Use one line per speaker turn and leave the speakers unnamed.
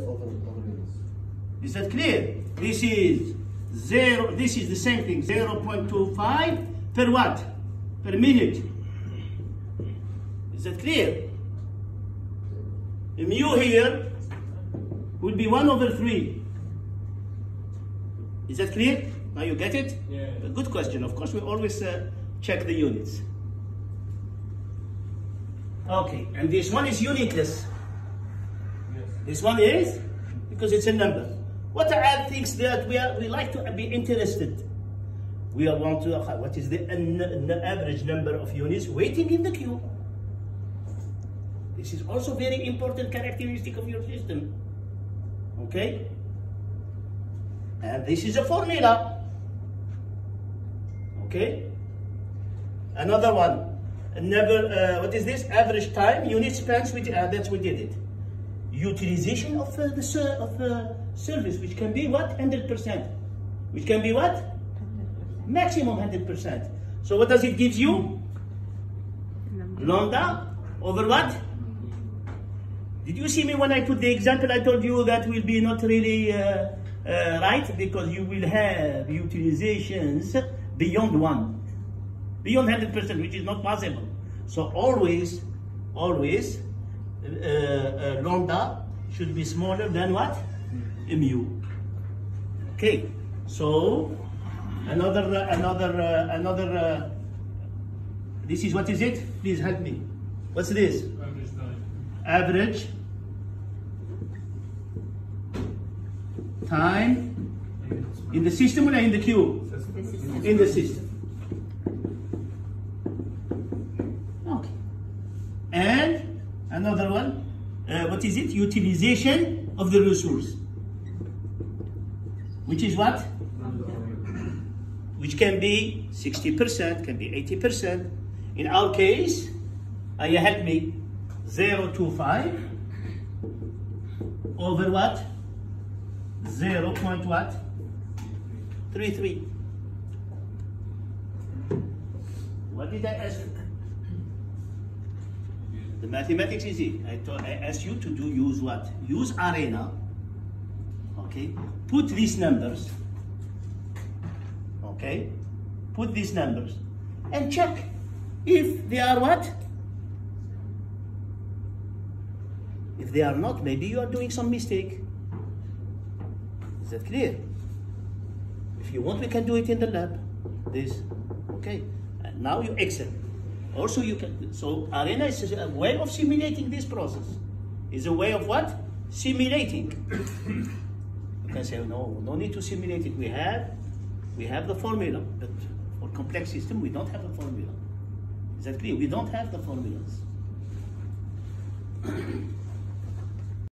over over units.
Is that clear? This is zero. This is the same thing. 0.25 per what? Per minute. Is that clear? mu here will be 1 over 3. Is that clear? Now you get it?
Yeah.
A good question. Of course, we always uh, check the units. Okay, and this one is unitless. This one is because it's a number. What are things that we are, we like to be interested? We are want to what is the average number of units waiting in the queue? This is also very important characteristic of your system. Okay? And this is a formula. Okay? Another one. Another, uh, what is this? Average time, unit spans, we, uh, that's we did it. Utilization of uh, the ser- of uh, service, which can be what? 100%. Which can be what? Maximum 100%. So what does it give you? Lambda over what? Did you see me when I put the example? I told you that will be not really uh, uh, right because you will have utilizations beyond one, beyond 100%, which is not possible. So always, always, uh, uh, lambda should be smaller than what? Mu. Okay. So another, uh, another, uh, another. Uh, this is what is it? Please help me. What's this?
Average time.
average time in the system or in the queue? In the system. Okay. And another one, uh, what is it? Utilization of the resource. Which is what? Which can be 60%, can be 80%. In our case, uh, you help me, 0 to 5 over what? 0 point what? 33. What did I ask? The mathematics is it. I, asked you to do use what? Use arena. Okay. Put these numbers. Okay. Put these numbers and check if they are what? If they are not, maybe you are doing some mistake. Is that clear? If you want, we can do it in the lab. This, okay. And now you excel. Also, you can. So Arena is a way of simulating this process. Is a way of what? Simulating. you can say no, no need to simulate it. We have, we have the formula. But for complex system, we don't have a formula. Is that clear? We don't have the formulas.